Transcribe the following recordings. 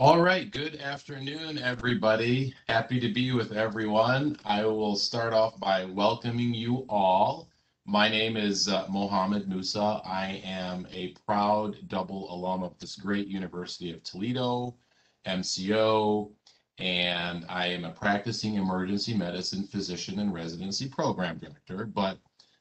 All right, good afternoon, everybody. Happy to be with everyone. I will start off by welcoming you all. My name is uh, Mohamad Moussa. I am a proud double alum of this great University of Toledo, MCO, and I am a practicing emergency medicine physician and residency program director. But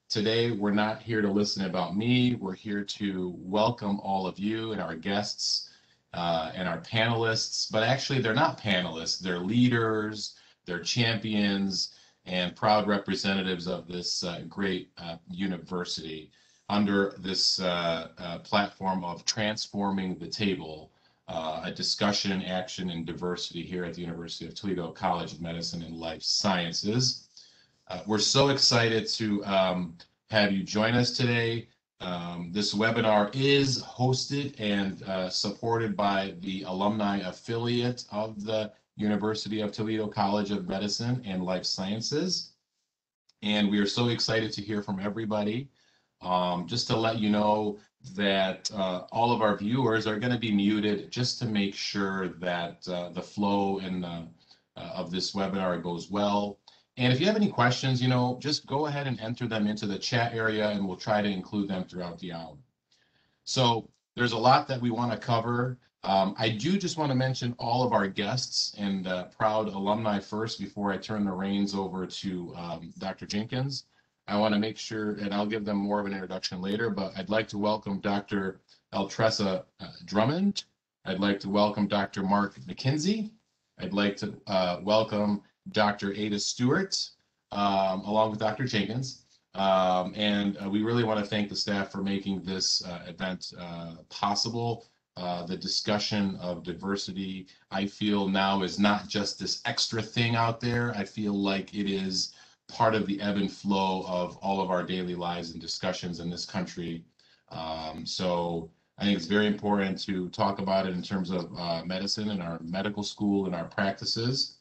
today we're not here to listen about me. We're here to welcome all of you and our guests uh, and our panelists, but actually they're not panelists, they're leaders, they're champions, and proud representatives of this uh, great uh, university under this uh, uh, platform of transforming the table, uh, a discussion, action, and diversity here at the University of Toledo College of Medicine and Life Sciences. we're so excited to um, have you join us today. Um, this webinar is hosted and uh, supported by the alumni affiliate of the University of Toledo College of Medicine and Life Sciences. And we are so excited to hear from everybody. Um, just to let you know that uh, all of our viewers are going to be muted just to make sure that uh, the flow and uh, of this webinar goes well. And if you have any questions, you know, just go ahead and enter them into the chat area and we'll try to include them throughout the hour. So there's a lot that we want to cover. Um, I do just want to mention all of our guests and uh, proud alumni first before I turn the reins over to um, Dr. Jenkins. I want to make sure, and I'll give them more of an introduction later, but I'd like to welcome Dr. Altressa uh, Drummond. I'd like to welcome Dr. Mark McKenzie. I'd like to uh, welcome Dr. Ada Stewart, um, along with Dr. Jenkins. Um, and uh, we really want to thank the staff for making this uh, event uh, possible. Uh, the discussion of diversity, I feel now is not just this extra thing out there. I feel like it is part of the ebb and flow of all of our daily lives and discussions in this country. Um, so I think it's very important to talk about it in terms of uh, medicine and our medical school and our practices.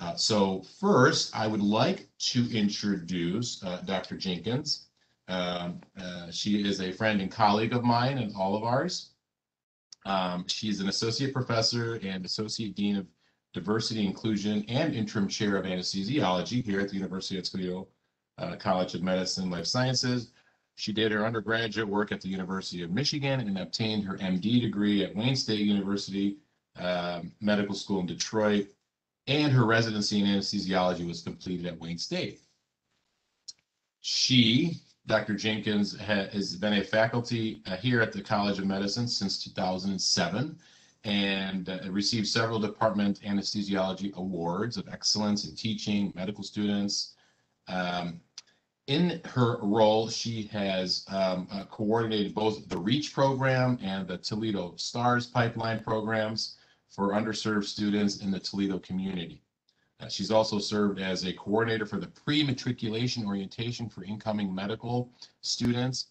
Uh, so first, I would like to introduce uh, Dr. Jenkins. Um, uh, she is a friend and colleague of mine and all of ours. Um, she's an associate professor and associate dean of diversity, inclusion, and interim chair of anesthesiology here at the University of Toledo uh, College of Medicine and Life Sciences. She did her undergraduate work at the University of Michigan and obtained her MD degree at Wayne State University um, Medical School in Detroit and her residency in anesthesiology was completed at Wayne State. She, Dr. Jenkins, has been a faculty uh, here at the College of Medicine since 2007 and uh, received several department anesthesiology awards of excellence in teaching medical students. Um, in her role, she has um, uh, coordinated both the REACH program and the Toledo STARS pipeline programs for underserved students in the Toledo community. Uh, she's also served as a coordinator for the pre-matriculation orientation for incoming medical students,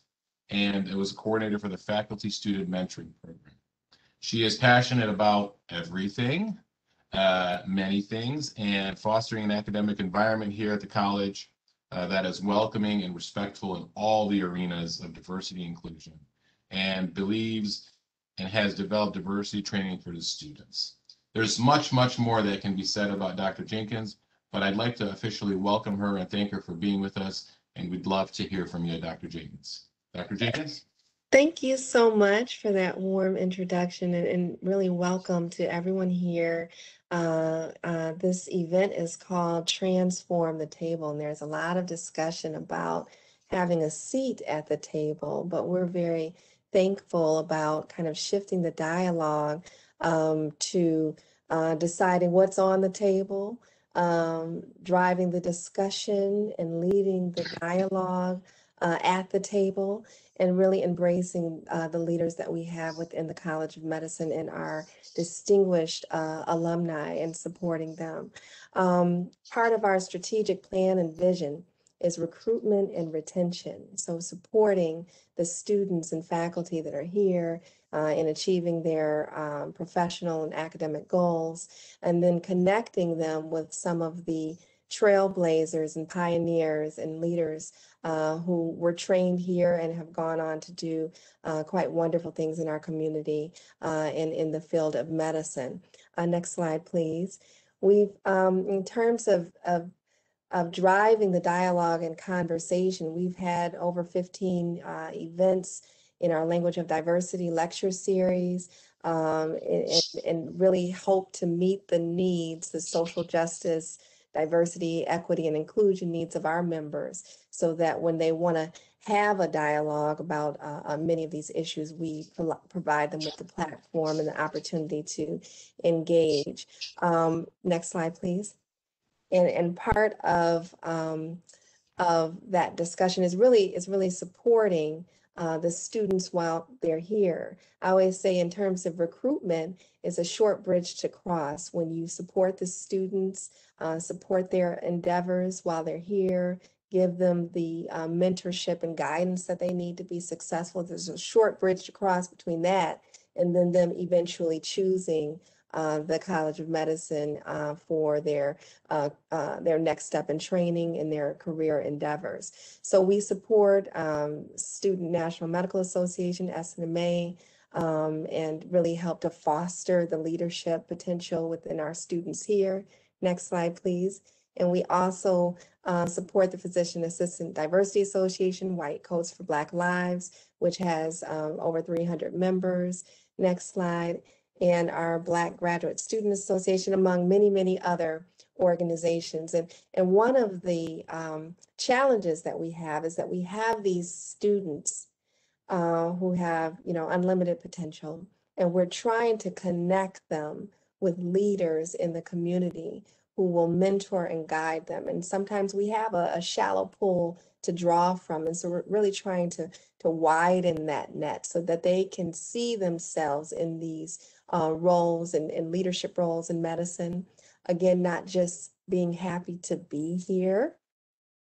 and it was a coordinator for the faculty student mentoring program. She is passionate about everything, uh, many things, and fostering an academic environment here at the college uh, that is welcoming and respectful in all the arenas of diversity inclusion, and believes and has developed diversity training for the students. There's much, much more that can be said about Dr. Jenkins, but I'd like to officially welcome her and thank her for being with us, and we'd love to hear from you, Dr. Jenkins. Dr. Jenkins? Thank you so much for that warm introduction and, and really welcome to everyone here. Uh, uh, this event is called Transform the Table, and there's a lot of discussion about having a seat at the table, but we're very thankful about kind of shifting the dialogue um, to uh, deciding what's on the table, um, driving the discussion and leading the dialogue uh, at the table, and really embracing uh, the leaders that we have within the College of Medicine and our distinguished uh, alumni and supporting them. Um, part of our strategic plan and vision is recruitment and retention. So supporting the students and faculty that are here uh, in achieving their um, professional and academic goals, and then connecting them with some of the trailblazers and pioneers and leaders uh, who were trained here and have gone on to do uh, quite wonderful things in our community uh, and in the field of medicine. Uh, next slide, please. We've, um, in terms of, of of driving the dialogue and conversation. We've had over 15 uh, events in our Language of Diversity lecture series um, and, and, really hope to meet the needs, the social justice, diversity, equity, and inclusion needs of our members so that when they want to have a dialogue about uh, uh, many of these issues, we pro provide them with the platform and the opportunity to engage. Um, next slide, please. And, and part of, um, of that discussion is really, is really supporting uh, the students while they're here. I always say in terms of recruitment, is a short bridge to cross when you support the students, uh, support their endeavors while they're here, give them the uh, mentorship and guidance that they need to be successful. There's a short bridge to cross between that and then them eventually choosing uh, the College of Medicine uh, for their uh, uh, their next step in training and their career endeavors. So we support um, Student National Medical Association (SNMA) um, and really help to foster the leadership potential within our students here. Next slide, please. And we also uh, support the Physician Assistant Diversity Association, White Coats for Black Lives, which has um, over 300 members. Next slide and our Black Graduate Student Association, among many, many other organizations. And, and one of the um, challenges that we have is that we have these students uh, who have, you know, unlimited potential, and we're trying to connect them with leaders in the community who will mentor and guide them. And sometimes we have a, a shallow pool to draw from. And so we're really trying to, to widen that net so that they can see themselves in these uh, roles and, and leadership roles in medicine. Again, not just being happy to be here,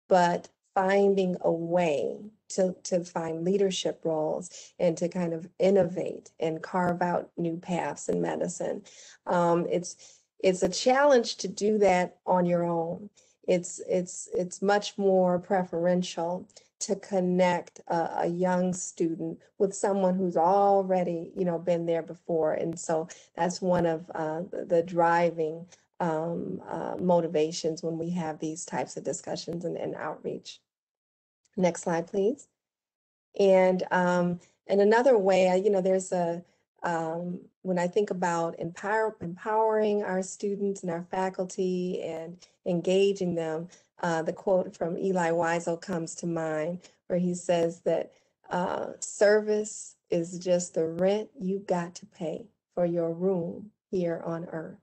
but finding a way to, to find leadership roles and to kind of innovate and carve out new paths in medicine. Um, it's it's a challenge to do that on your own. It's it's it's much more preferential to connect a, a, young student with someone who's already, you know, been there before. And so that's one of uh, the, driving um, uh, motivations when we have these types of discussions and, and outreach. Next slide, please. And um, and another way, you know, there's a um, when I think about empower, empowering our students and our faculty and engaging them, uh, the quote from Elie Wiesel comes to mind, where he says that uh, service is just the rent you got to pay for your room here on earth.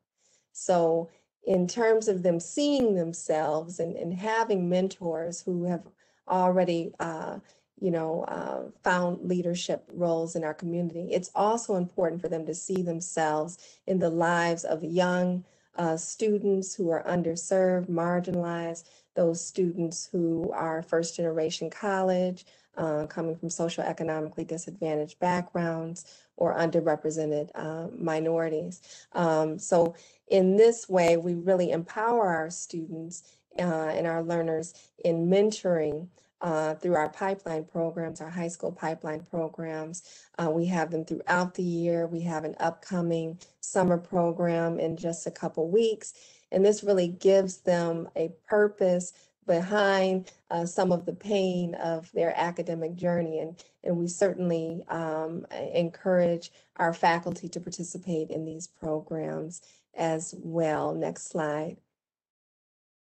So, in terms of them seeing themselves and, and having mentors who have already, uh, you know, uh, found leadership roles in our community, it's also important for them to see themselves in the lives of young uh, students who are underserved, marginalized, those students who are first generation college, uh, coming from social economically disadvantaged backgrounds or underrepresented uh, minorities. Um, so in this way, we really empower our students uh, and our learners in mentoring uh, through our pipeline programs, our high school pipeline programs. Uh, we have them throughout the year. We have an upcoming summer program in just a couple weeks. And this really gives them a purpose behind uh, some of the pain of their academic journey. And, and we certainly um, encourage our faculty to participate in these programs as well. Next slide.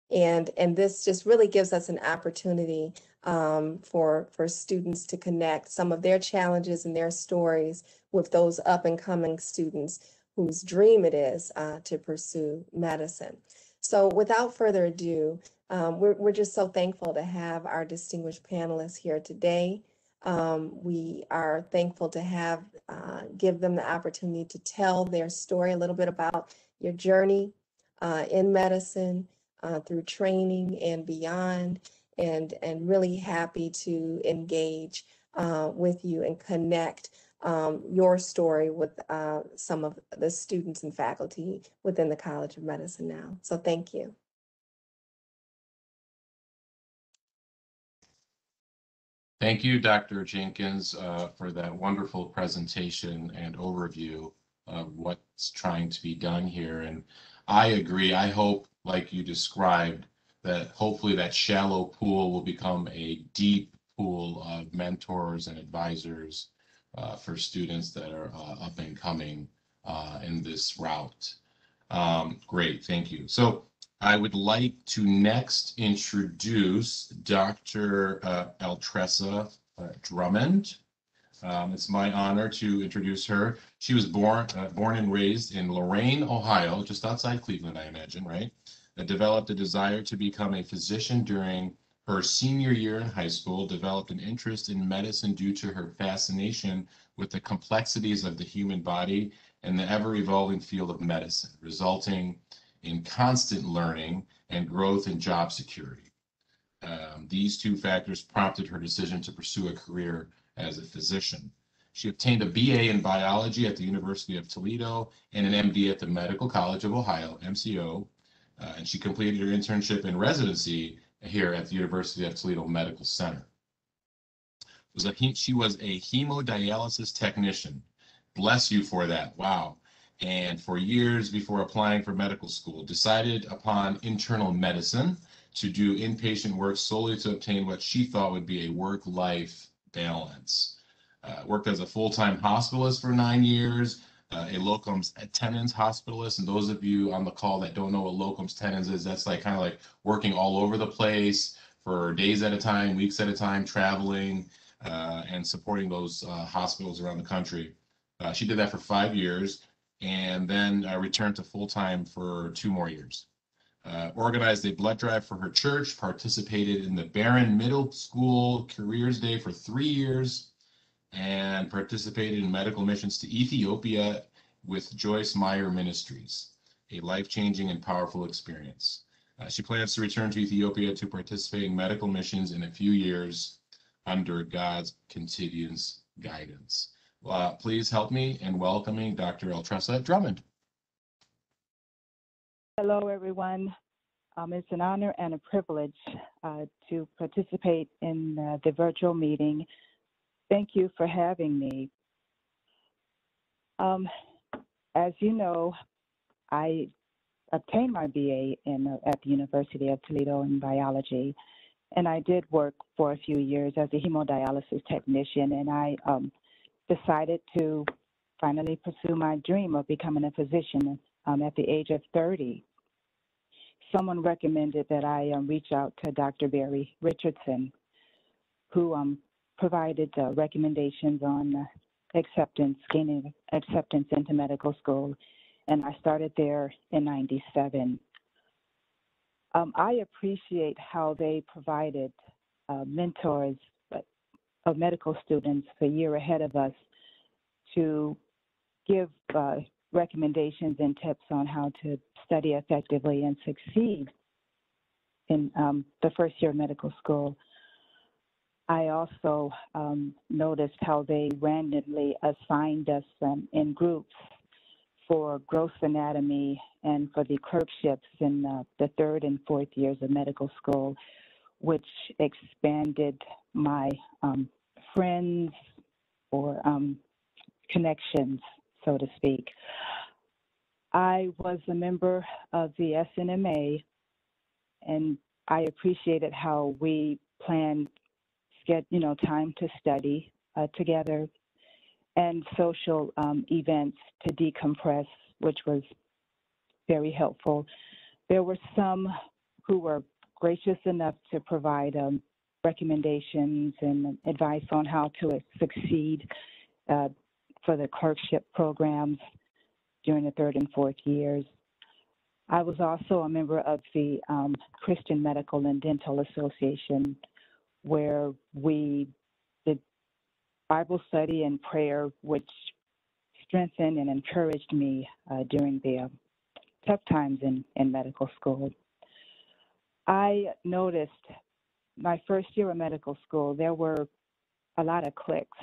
And, and this just really gives us an opportunity um, for, for students to connect some of their challenges and their stories with those up and coming students whose dream it is uh, to pursue medicine. So without further ado, um, we're, we're just so thankful to have our distinguished panelists here today. Um, we are thankful to have, uh, give them the opportunity to tell their story, a little bit about your journey uh, in medicine, uh, through training and beyond, and, and really happy to engage uh, with you and connect um, your story with uh, some of the students and faculty within the College of Medicine now. So thank you. Thank you, Dr. Jenkins, uh, for that wonderful presentation and overview of what's trying to be done here. And I agree. I hope, like you described, that hopefully that shallow pool will become a deep pool of mentors and advisors for students that are uh, up and coming uh, in this route. Um, great, thank you. So I would like to next introduce Dr. Uh, Altressa uh, Drummond. Um, it's my honor to introduce her. She was born uh, born and raised in Lorain, Ohio, just outside Cleveland, I imagine, right? That developed a desire to become a physician during her senior year in high school, developed an interest in medicine due to her fascination with the complexities of the human body and the ever evolving field of medicine, resulting in constant learning and growth in job security. Um, these two factors prompted her decision to pursue a career as a physician. She obtained a BA in biology at the University of Toledo and an MD at the Medical College of Ohio, MCO, uh, and she completed her internship and residency here at the University of Toledo Medical Center. Was a, she was a hemodialysis technician. Bless you for that. Wow and for years before applying for medical school, decided upon internal medicine to do inpatient work solely to obtain what she thought would be a work-life balance. Uh, worked as a full-time hospitalist for nine years, uh, a locums tenens hospitalist. And those of you on the call that don't know what locums tenens is, that's like kind of like working all over the place for days at a time, weeks at a time, traveling uh, and supporting those uh, hospitals around the country. Uh, she did that for five years and then uh, returned to full time for two more years. Uh, organized a blood drive for her church, participated in the Barron Middle School Careers Day for three years, and participated in medical missions to Ethiopia with Joyce Meyer Ministries, a life changing and powerful experience. Uh, she plans to return to Ethiopia to participate in medical missions in a few years under God's continuous guidance. Uh, please help me in welcoming Dr. Altressa Drummond. Hello, everyone. Um, it's an honor and a privilege uh, to participate in uh, the virtual meeting. Thank you for having me. Um, as you know, I obtained my BA in, uh, at the University of Toledo in biology, and I did work for a few years as a hemodialysis technician, and I um, decided to finally pursue my dream of becoming a physician um, at the age of 30. Someone recommended that I um, reach out to Dr. Barry Richardson, who um, provided uh, recommendations on uh, acceptance, gaining acceptance into medical school, and I started there in 97. Um, I appreciate how they provided uh, mentors of medical students a year ahead of us to give uh, recommendations and tips on how to study effectively and succeed in um, the first year of medical school. I also um, noticed how they randomly assigned us um, in groups for gross anatomy and for the clerkships in the third and fourth years of medical school, which expanded my um, friends or um, connections, so to speak. I was a member of the SNMA, and I appreciated how we planned, get you know, time to study uh, together, and social um, events to decompress, which was very helpful. There were some who were gracious enough to provide um, recommendations and advice on how to succeed uh, for the clerkship programs during the third and fourth years. I was also a member of the um, Christian Medical and Dental Association, where we did Bible study and prayer, which strengthened and encouraged me uh, during the uh, tough times in, in medical school. I noticed my first year of medical school, there were a lot of cliques.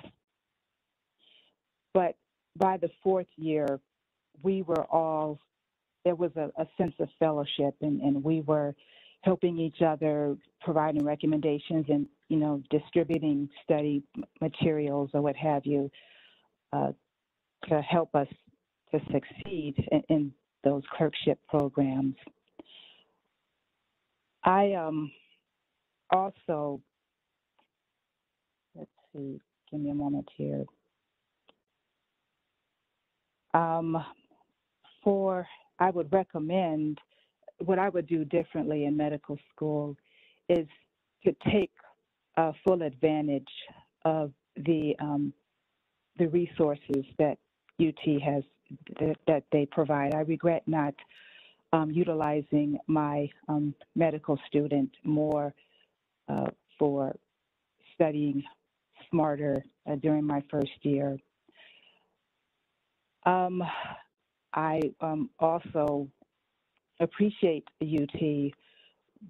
But by the fourth year, we were all, there was a, a sense of fellowship and, and we were helping each other, providing recommendations and you know, distributing study materials or what have you uh, to help us to succeed in, in those clerkship programs. I um, also, let's see, give me a moment here. Um, for, I would recommend, what I would do differently in medical school is to take uh, full advantage of the um, the resources that UT has that, they provide. I regret not um, utilizing my um, medical student more uh, for studying smarter uh, during my first year. Um, I um, also appreciate UT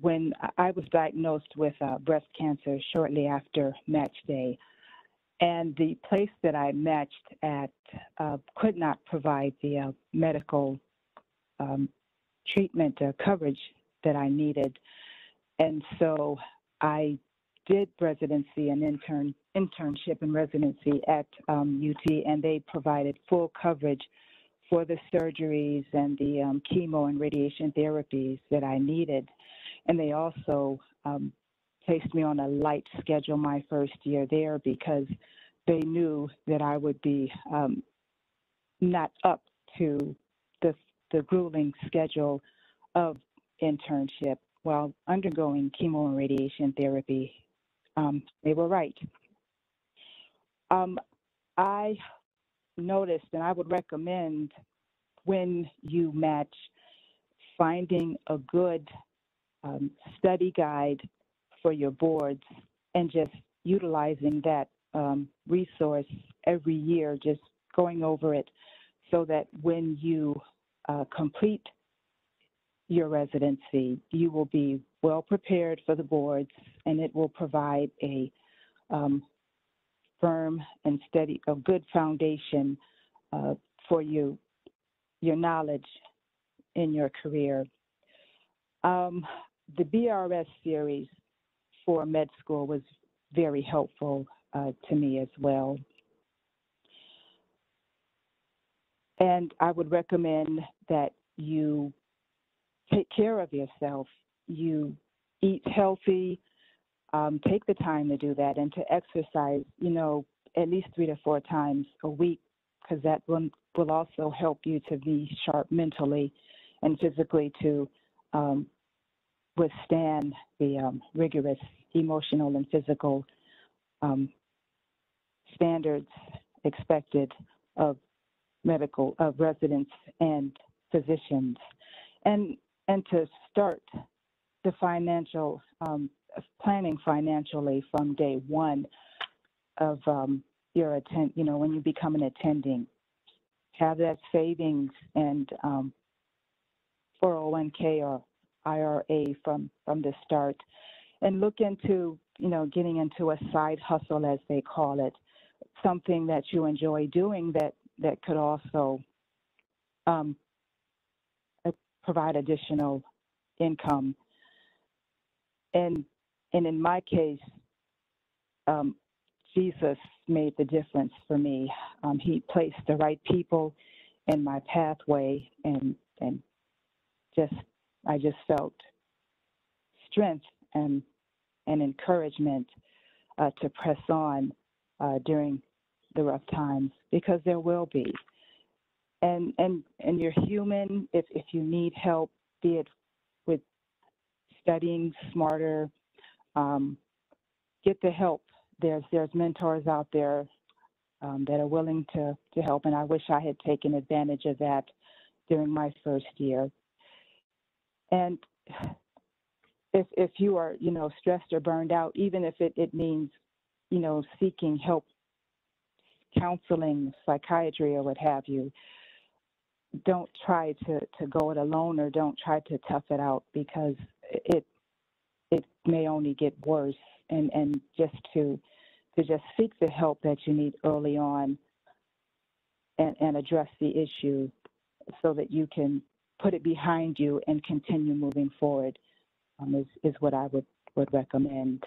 when I was diagnosed with uh, breast cancer shortly after match day. And the place that I matched at uh, could not provide the uh, medical um, treatment coverage that I needed. And so I did residency and intern internship and residency at um, UT, and they provided full coverage for the surgeries and the um, chemo and radiation therapies that I needed. And they also um, placed me on a light schedule my first year there because they knew that I would be um, not up to the, the grueling schedule of internship while undergoing chemo and radiation therapy. Um, they were right. Um, I noticed, and I would recommend when you match, finding a good um, study guide for your boards and just utilizing that um, resource every year, just going over it so that when you uh, complete your residency, you will be well prepared for the boards and it will provide a um, firm and steady, a good foundation uh, for you, your knowledge in your career. Um, the BRS series for med school was very helpful uh, to me as well. And I would recommend that you take care of yourself. You eat healthy, um, take the time to do that, and to exercise, you know, at least three to four times a week, because that will, will also help you to be sharp mentally and physically to um, withstand the um, rigorous emotional and physical um, standards expected of medical of residents and physicians. And and to start the financial um, planning financially from day one of um, your attend you know when you become an attending. Have that savings and um, 401k or IRA from from the start. And look into you know getting into a side hustle as they call it. Something that you enjoy doing that that could also um, provide additional income. And and in my case, um, Jesus made the difference for me. Um, he placed the right people in my pathway, and and just I just felt strength and and encouragement uh, to press on uh, during the rough times because there will be. And and and you're human. If if you need help, be it with studying smarter, um, get the help. There's there's mentors out there um, that are willing to to help, and I wish I had taken advantage of that during my first year. And if if you are you know stressed or burned out, even if it, it means you know seeking help counseling, psychiatry, or what have you, don't try to, to go it alone or don't try to tough it out because it it may only get worse and, and just to to just seek the help that you need early on and, and address the issue so that you can put it behind you and continue moving forward um, is, is what I would, would recommend.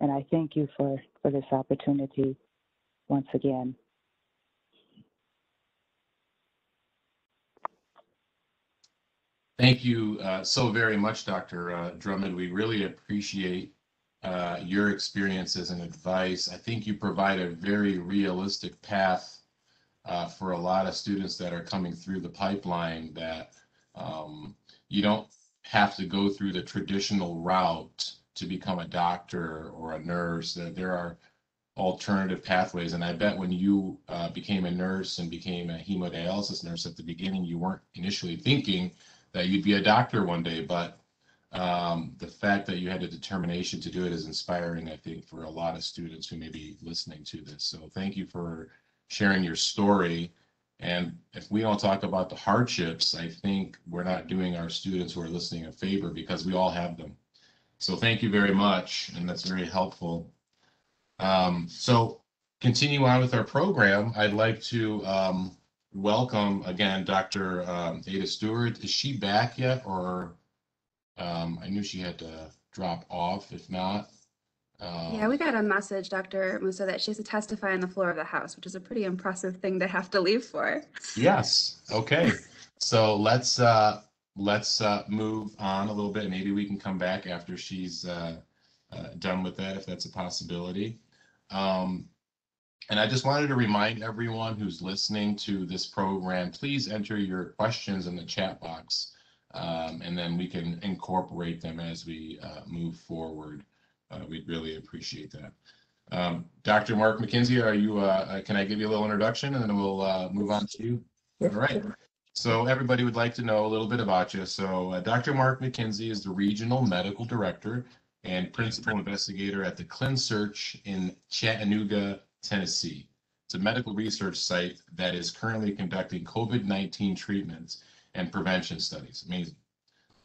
And I thank you for, for this opportunity once again. Thank you uh, so very much, Dr. Uh, Drummond. We really appreciate uh, your experiences and advice. I think you provide a very realistic path uh, for a lot of students that are coming through the pipeline that um, you don't have to go through the traditional route to become a doctor or a nurse. There are alternative pathways. And I bet when you uh, became a nurse and became a hemodialysis nurse at the beginning, you weren't initially thinking that you'd be a doctor one day, but um, the fact that you had a determination to do it is inspiring, I think, for a lot of students who may be listening to this. So thank you for sharing your story. And if we don't talk about the hardships, I think we're not doing our students who are listening a favor because we all have them. So thank you very much, and that's very helpful. Um, so continue on with our program. I'd like to um, welcome again Dr. Um, Ada Stewart. Is she back yet, or um, I knew she had to drop off. If not, um, Yeah, we got a message, Dr. Moussa, that she has to testify on the floor of the House, which is a pretty impressive thing to have to leave for. yes. Okay. So let's uh, let's uh, move on a little bit. Maybe we can come back after she's uh, uh, done with that, if that's a possibility. Um, and I just wanted to remind everyone who's listening to this program, please enter your questions in the chat box, um, and then we can incorporate them as we uh, move forward. Uh, we'd really appreciate that. Um, Dr. Mark McKenzie, are you? Uh, uh, can I give you a little introduction, and then we'll uh, move on to you? All right. So everybody would like to know a little bit about you. So uh, Dr. Mark McKenzie is the Regional Medical Director and Principal Investigator at the ClinSearch in Chattanooga, Tennessee. It's a medical research site that is currently conducting COVID-19 treatments and prevention studies. Amazing.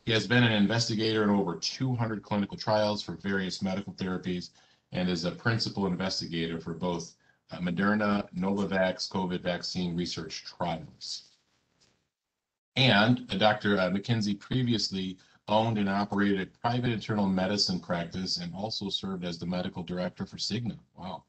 He has been an investigator in over 200 clinical trials for various medical therapies and is a principal investigator for both uh, Moderna, Novavax COVID vaccine research trials. And uh, Dr. uh, McKenzie previously owned and operated a private internal medicine practice and also served as the medical director for Cigna. Wow.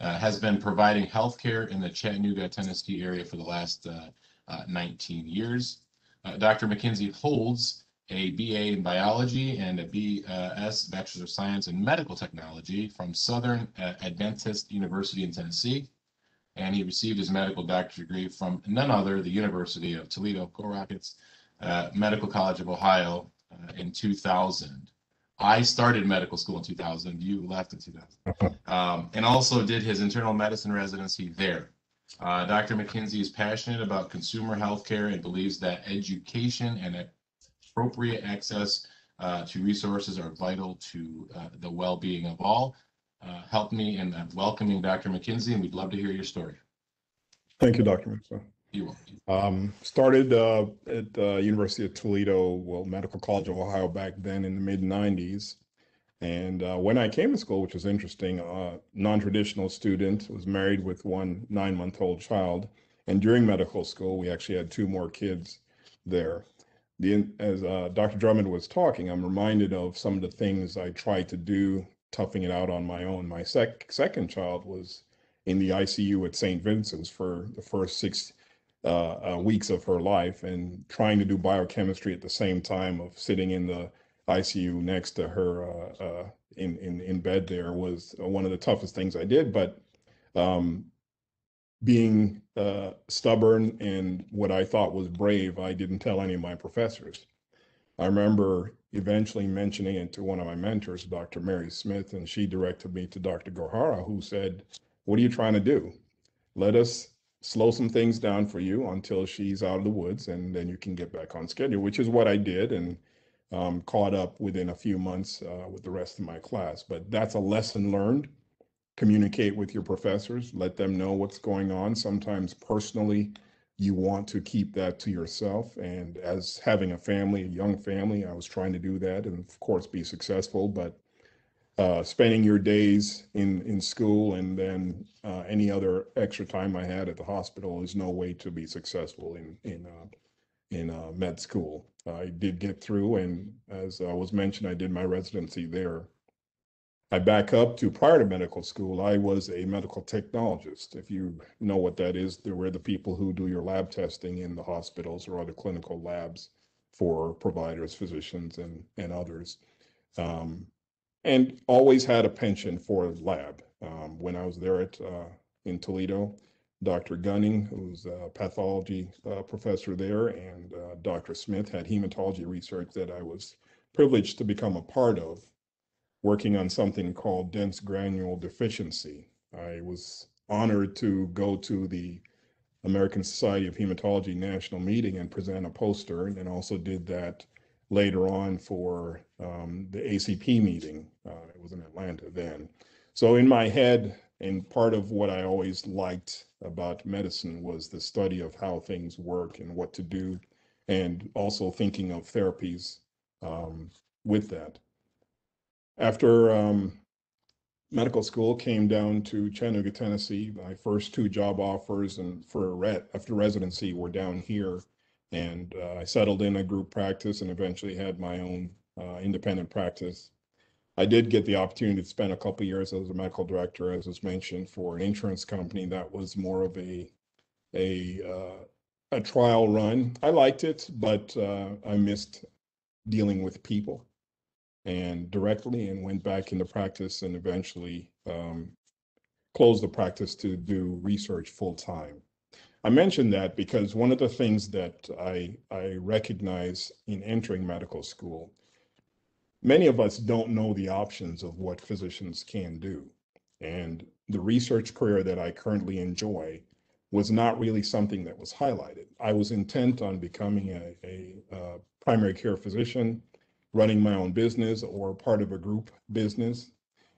Uh, has been providing healthcare in the Chattanooga, Tennessee area for the last uh, uh, 19 years. Uh, Dr. McKenzie holds a BA in biology and a BS, Bachelor of Science in Medical Technology from Southern Adventist University in Tennessee. And he received his medical doctorate degree from none other, the University of Toledo, Go Rockets, uh, Medical College of Ohio uh, in 2000. I started medical school in 2000. You left in 2000. Um, and also did his internal medicine residency there. Uh, Dr. McKenzie is passionate about consumer healthcare and believes that education and appropriate access uh, to resources are vital to uh, the well-being of all. Uh, help me in uh, welcoming Dr. McKenzie, and we'd love to hear your story. Thank you, Dr. Moussa. Um, started uh, at the University of Toledo, well, Medical College of Ohio back then in the mid 90s. And uh, when I came to school, which was interesting, uh, non-traditional student, was married with one nine-month-old child. And during medical school, we actually had two more kids there. The, as uh, Dr. Drummond was talking, I'm reminded of some of the things I tried to do, toughing it out on my own. My sec- second child was in the ICU at St. Vincent's for the first six uh, uh, weeks of her life and trying to do biochemistry at the same time of sitting in the ICU next to her uh, uh, in, in, in bed there was one of the toughest things I did. But um, being uh, stubborn and what I thought was brave, I didn't tell any of my professors. I remember eventually mentioning it to one of my mentors, Dr. Mary Smith, and she directed me to Dr. Gohara, who said, What are you trying to do? Let us slow some things down for you until she's out of the woods, and then you can get back on schedule, which is what I did. And um, caught up within a few months uh, with the rest of my class. But that's a lesson learned. Communicate with your professors, let them know what's going on. Sometimes personally, you want to keep that to yourself. And as having a family, a young family, I was trying to do that and, of course, be successful. But uh, spending your days in, in school and then uh, any other extra time I had at the hospital is no way to be successful in, in, uh, in uh, med school. I did get through, and as uh, was mentioned, I did my residency there. I back up to prior to medical school, I was a medical technologist. If you know what that is, they were the people who do your lab testing in the hospitals or other clinical labs for providers, physicians, and, and others. Um, and always had a penchant for lab. Um, when I was there at uh, in Toledo, Dr. Gunning, who's a pathology uh, professor there, and uh, Dr. Smith had hematology research that I was privileged to become a part of working on something called dense granule deficiency. I was honored to go to the American Society of Hematology national meeting and present a poster, and also did that later on for um, the ACP meeting. Uh, it was in Atlanta then. So in my head, and part of what I always liked about medicine was the study of how things work and what to do, and also thinking of therapies um, with that. After um, medical school, came down to Chattanooga, Tennessee. My first two job offers and for re- after residency were down here, and uh, I settled in a group practice and eventually had my own uh, independent practice. I did get the opportunity to spend a couple years as a medical director, as was mentioned, for an insurance company that was more of a a uh, a trial run. I liked it, but uh, I missed dealing with people and directly and went back into practice and eventually um, closed the practice to do research full time. I mentioned that because one of the things that I, I recognize in entering medical school, many of us don't know the options of what physicians can do. And the research career that I currently enjoy was not really something that was highlighted. I was intent on becoming a, a, a primary care physician running my own business or part of a group business.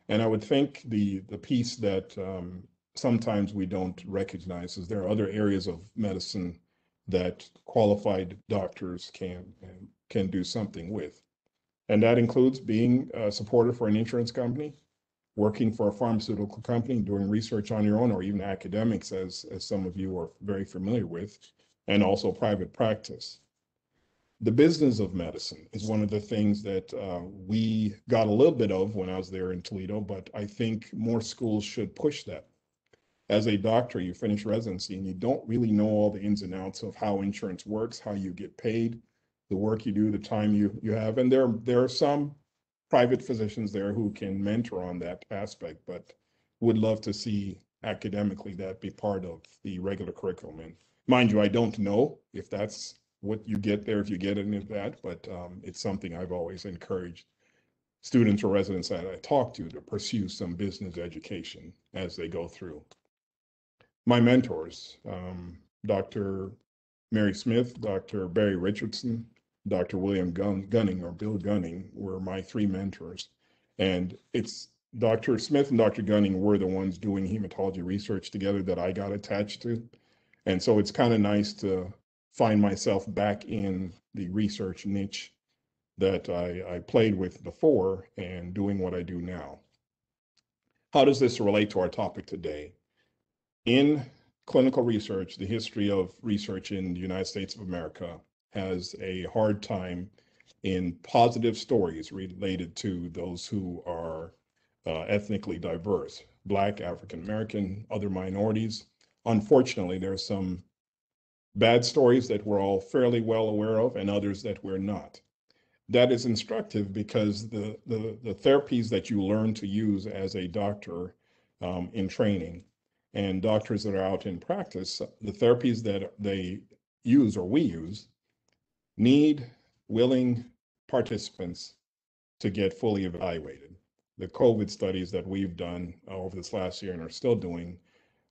And I would think the the piece that um, sometimes we don't recognize is there are other areas of medicine that qualified doctors can can do something with, and that includes being a supporter for an insurance company, working for a pharmaceutical company, doing research on your own, or even academics, as as some of you are very familiar with, and also private practice the business of medicine is one of the things that uh, we got a little bit of when I was there in Toledo, but I think more schools should push that. As a doctor, you finish residency and you don't really know all the ins and outs of how insurance works, how you get paid, the work you do, the time you you have, and there there are some private physicians there who can mentor on that aspect, but would love to see academically that be part of the regular curriculum. And mind you, I don't know if that's what you get there if you get any of that, but um, it's something I've always encouraged students or residents that I talk to to pursue some business education as they go through. My mentors, um, Dr. Mary Smith, Dr. Barry Richardson, Dr. William Gun- Gunning or Bill Gunning were my three mentors. And it's Dr. Smith and Dr. Gunning were the ones doing hematology research together that I got attached to. And so it's kind of nice to find myself back in the research niche that I, I played with before and doing what I do now. How does this relate to our topic today? In clinical research, the history of research in the United States of America has a hard time in positive stories related to those who are uh, ethnically diverse, Black, African American, other minorities. Unfortunately, there are some bad stories that we're all fairly well aware of and others that we're not. That is instructive because the, the, the therapies that you learn to use as a doctor um, in training and doctors that are out in practice, the therapies that they use or we use need willing participants to get fully evaluated. The COVID studies that we've done over this last year and are still doing,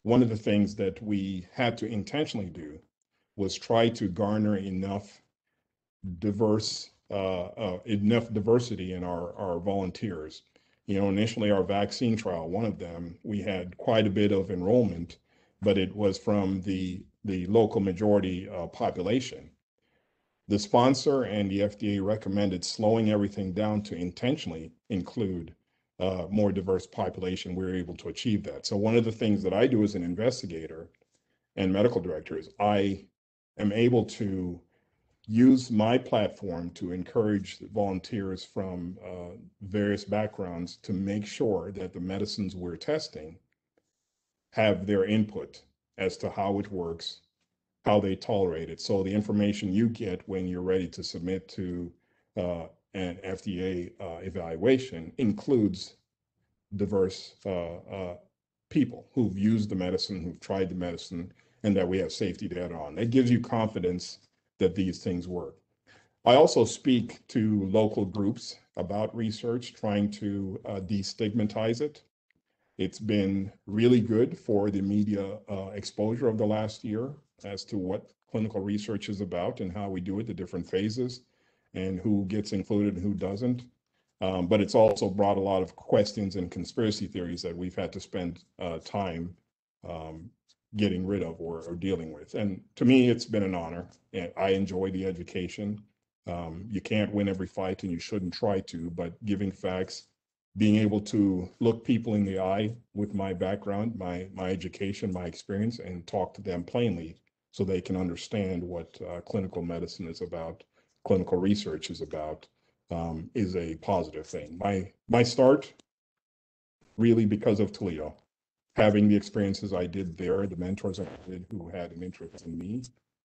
one of the things that we had to intentionally do was try to garner enough diverse uh, uh, enough diversity in our, our volunteers. You know, initially our vaccine trial, one of them, we had quite a bit of enrollment, but it was from the the local majority uh, population. The sponsor and the FDA recommended slowing everything down to intentionally include uh, more diverse population. We were able to achieve that. So one of the things that I do as an investigator and medical director is I am able to use my platform to encourage volunteers from uh, various backgrounds to make sure that the medicines we're testing have their input as to how it works, how they tolerate it. So the information you get when you're ready to submit to uh, an FDA uh, evaluation includes diverse uh, uh, people who've used the medicine, who've tried the medicine, and that we have safety data on. It gives you confidence that these things work. I also speak to local groups about research, trying to uh, destigmatize it. It's been really good for the media uh, exposure of the last year as to what clinical research is about and how we do it, the different phases, and who gets included and who doesn't. Um, but it's also brought a lot of questions and conspiracy theories that we've had to spend uh, time um, getting rid of or, or, dealing with. And to me, it's been an honor. And I enjoy the education. Um, you can't win every fight, and you shouldn't try to. But giving facts, being able to look people in the eye with my background, my my education, my experience, and talk to them plainly, so they can understand what uh, clinical medicine is about, clinical research is about um, is a positive thing. My my start really because of Toledo, having the experiences I did there, the mentors I did who had an interest in me,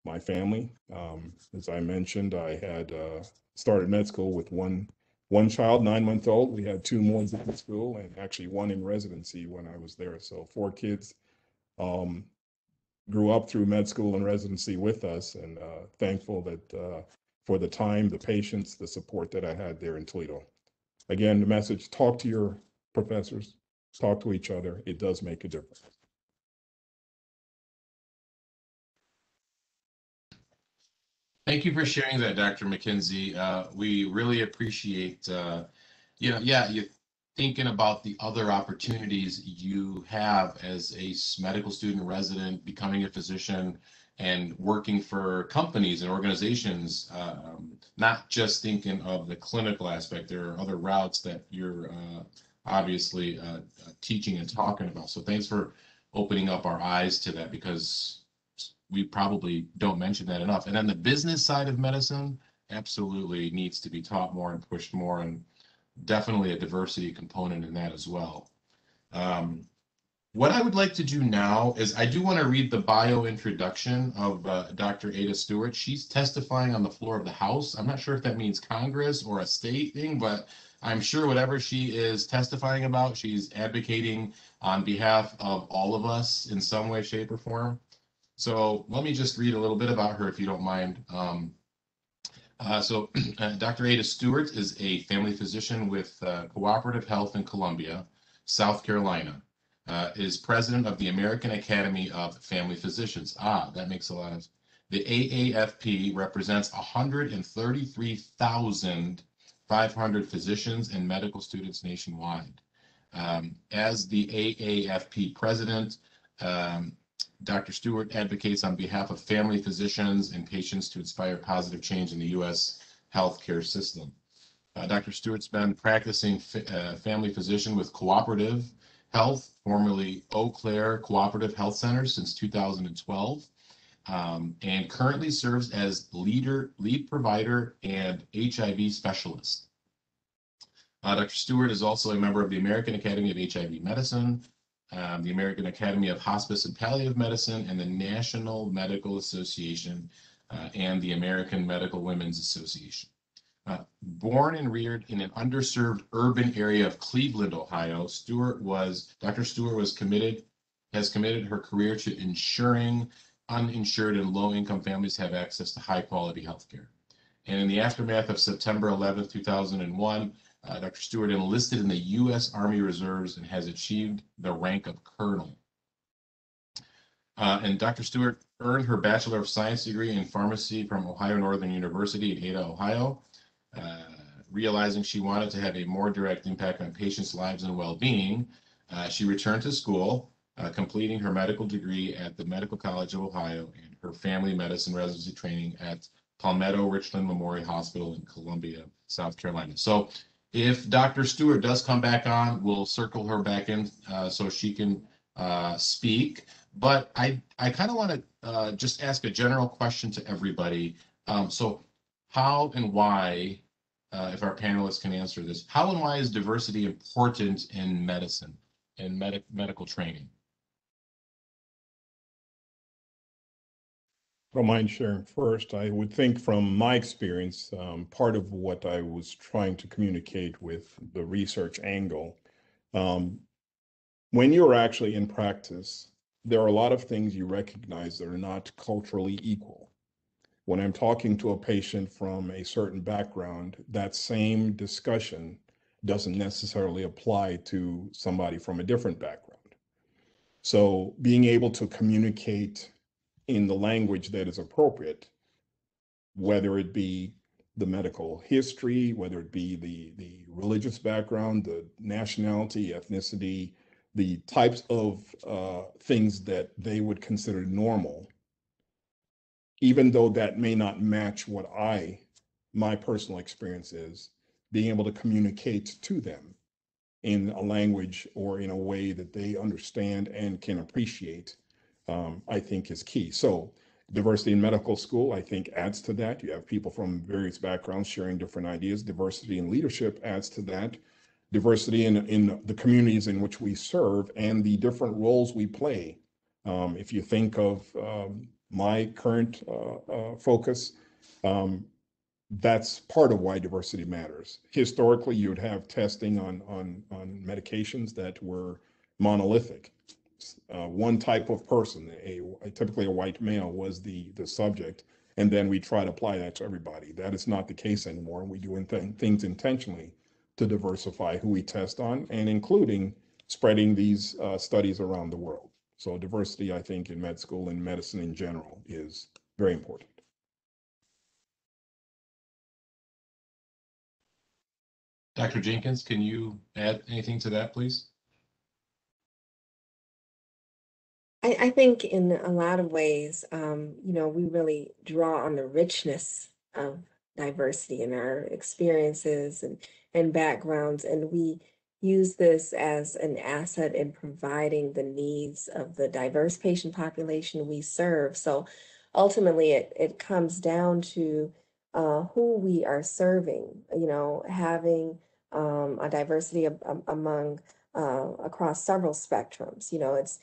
my family. Um, as I mentioned, I had uh, started med school with one one child, nine month old. We had two more in school, and actually one in residency when I was there. So four kids. Um, grew up through med school and residency with us, and uh, thankful that uh, for the time, the patience, the support that I had there in Toledo. Again, the message, talk to your professors, talk to each other. It does make a difference. Thank you for sharing that, Dr. McKenzie. Uh, we really appreciate, uh, you know, yeah, you thinking about the other opportunities you have as a medical student resident, becoming a physician, and working for companies and organizations, um, not just thinking of the clinical aspect. There are other routes that you're uh, obviously uh, teaching and talking about. So thanks for opening up our eyes to that because we probably don't mention that enough. And then the business side of medicine absolutely needs to be taught more and pushed more, and definitely a diversity component in that as well. Um, what I would like to do now is I do want to read the bio introduction of uh, Dr. Ada Stewart. She's testifying on the floor of the House. I'm not sure if that means Congress or a state thing, but I'm sure whatever she is testifying about, she's advocating on behalf of all of us in some way, shape, or form. So let me just read a little bit about her if you don't mind. Um, uh, so uh, Dr. Ada Stewart is a family physician with uh, Cooperative Health in Columbia, South Carolina uh, is president of the American Academy of Family Physicians. Ah, that makes a lot of the AAFP represents 133,500 physicians and medical students nationwide. Um, as the AAFP president, um, Dr. Stewart advocates on behalf of family physicians and patients to inspire positive change in the U.S. healthcare system. Uh, Dr. Stewart's been practicing uh, family physician with cooperative Health, formerly Eau Claire Cooperative Health Center since 2012, um, and currently serves as leader, lead provider and HIV specialist. Uh, Dr. Stewart is also a member of the American Academy of HIV Medicine, um, the American Academy of Hospice and Palliative Medicine, and the National Medical Association uh, and the American Medical Women's Association. Uh, born and reared in an underserved urban area of Cleveland, Ohio, Stewart was Dr. Stewart was committed has committed her career to ensuring uninsured and low-income families have access to high-quality health care. And in the aftermath of September 11, 2001, uh, Dr. Stewart enlisted in the U.S. Army Reserves and has achieved the rank of colonel. Uh, and Dr. Stewart earned her Bachelor of Science degree in pharmacy from Ohio Northern University in Ada, Ohio, uh, realizing she wanted to have a more direct impact on patients' lives and well-being, uh, she returned to school, uh, completing her medical degree at the Medical College of Ohio and her family medicine residency training at Palmetto Richland Memorial Hospital in Columbia, South Carolina. So if Dr. Stewart does come back on, we'll circle her back in uh, so she can uh, speak. But I, I kind of want to uh, just ask a general question to everybody Um, so how and why, uh, if our panelists can answer this, how and why is diversity important in medicine, in medic, medical training? Don't mind sharing first. I would think from my experience, um, part of what I was trying to communicate with the research angle, um, when you're actually in practice, there are a lot of things you recognize that are not culturally equal. When I'm talking to a patient from a certain background, that same discussion doesn't necessarily apply to somebody from a different background. So being able to communicate in the language that is appropriate, whether it be the medical history, whether it be the, the religious background, the nationality, ethnicity, the types of uh, things that they would consider normal, even though that may not match what I, my personal experience is, being able to communicate to them in a language or in a way that they understand and can appreciate um, I think is key. So diversity in medical school, I think adds to that. You have people from various backgrounds sharing different ideas. Diversity in leadership adds to that. Diversity in, in the communities in which we serve and the different roles we play. Um, if you think of um, my current uh, uh, focus, um, that's part of why diversity matters. Historically, you would have testing on, on, on medications that were monolithic uh, one type of person, a, a, typically a white male, was the the subject, and then we try to apply that to everybody. That is not the case anymore, and we do th- things intentionally to diversify who we test on, and including spreading these uh, studies around the world. So diversity, I think, in med school and medicine in general is very important. Dr. Jenkins, can you add anything to that, please? I, I think in a lot of ways, um, you know, we really draw on the richness of diversity in our experiences and, and backgrounds, and we use this as an asset in providing the needs of the diverse patient population we serve. So ultimately, it, it comes down to uh, who we are serving, you know, having um, a diversity of, um, among uh, across several spectrums. You know, it's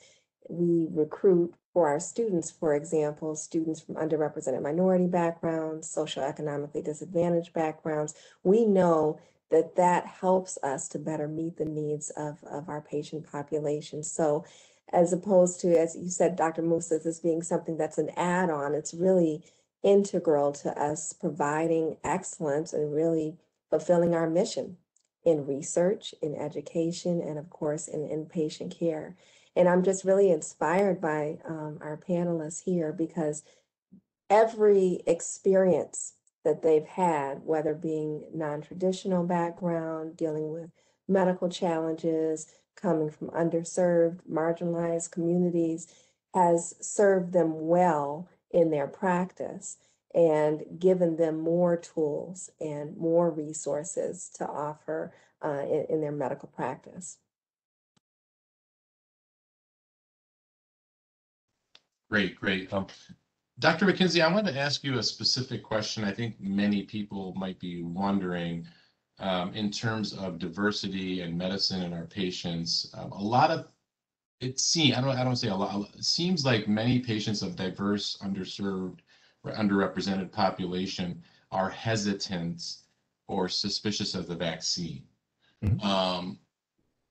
we recruit for our students, for example, students from underrepresented minority backgrounds, socioeconomically disadvantaged backgrounds, we know that that helps us to better meet the needs of, of our patient population. So as opposed to, as you said, Dr. Moussa, this being something that's an add-on, it's really integral to us providing excellence and really fulfilling our mission in research, in education, and of course, in inpatient care. And I'm just really inspired by um, our panelists here because every experience that they've had, whether being non-traditional background, dealing with medical challenges, coming from underserved, marginalized communities, has served them well in their practice and given them more tools and more resources to offer uh, in, in their medical practice. Great, great. Um, Dr. McKenzie, I wanted to ask you a specific question. I think many people might be wondering um, in terms of diversity and medicine and our patients. Um, a lot of it seems I don't I don't say a lot. It seems like many patients of diverse, underserved, or underrepresented population are hesitant or suspicious of the vaccine. Mm -hmm. um,